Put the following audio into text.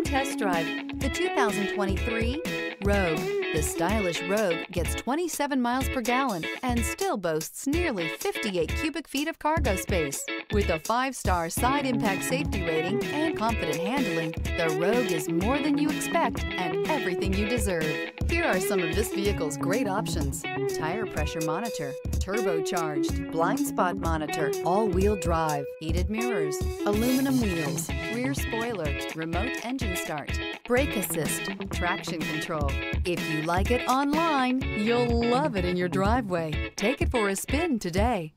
test drive the 2023 Rogue. The stylish Rogue gets 27 miles per gallon and still boasts nearly 58 cubic feet of cargo space. With a five-star side impact safety rating and confident handling, the Rogue is more than you expect and everything you deserve. Here are some of this vehicle's great options. Tire pressure monitor, turbocharged, blind spot monitor, all-wheel drive, heated mirrors, aluminum wheels, rear spoiler, remote engine start, brake assist, traction control. If you like it online, you'll love it in your driveway. Take it for a spin today.